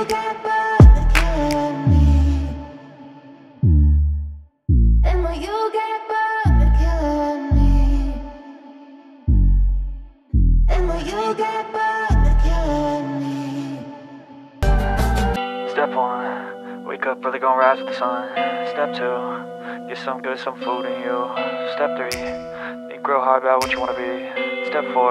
Step one, wake up early, gonna rise with the sun. Step two, get some good, some food in you. Step three, think real hard about what you wanna be. Step four,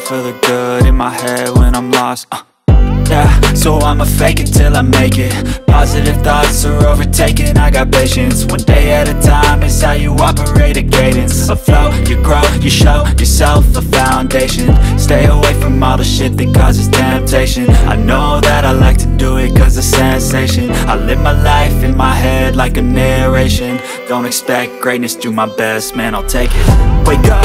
for the good in my head when I'm lost, uh. Yeah, so I'ma fake it till I make it. Positive thoughts are overtaken, I got patience. One day at a time is how you operate a cadence. A flow, you grow, you show yourself a foundation. Stay away from all the shit that causes temptation. I know that I like to do it cause it's sensation. I live my life in my head like a narration. Don't expect greatness, do my best, man, I'll take it. Wake up,